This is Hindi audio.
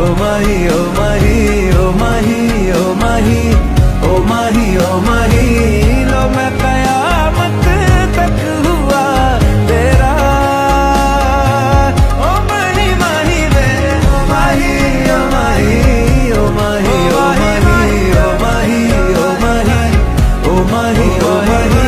ओ माही ओ माही ओ माही ओ माही ओ माही ओ माही लो मैं कयामत तक हुआ तेरा ओ माही माही वे ओ माही ओ माही ओ माही ओ माही ओ माही ओ माही ओ माही ओ माही